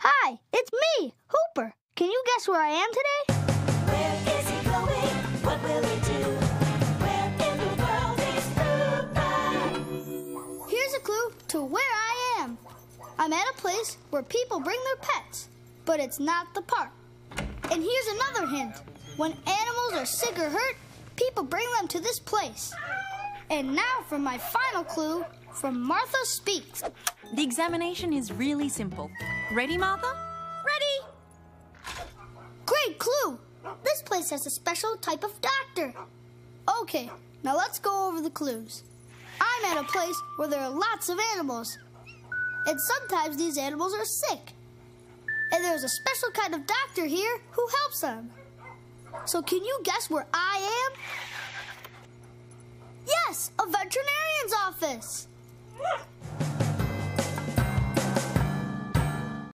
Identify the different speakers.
Speaker 1: Hi, it's me, Hooper. Can you guess where I am today?
Speaker 2: Where is he going? What will he do? Where in the world is Hooper?
Speaker 1: Here's a clue to where I am. I'm at a place where people bring their pets, but it's not the park. And here's another hint. When animals are sick or hurt, people bring them to this place. And now for my final clue from Martha Speaks.
Speaker 3: The examination is really simple. Ready, Martha?
Speaker 1: Ready? Great clue! This place has a special type of doctor. Okay, now let's go over the clues. I'm at a place where there are lots of animals. And sometimes these animals are sick. And there's a special kind of doctor here who helps them. So can you guess where I am? Yes, a veterinarian's office. Ah!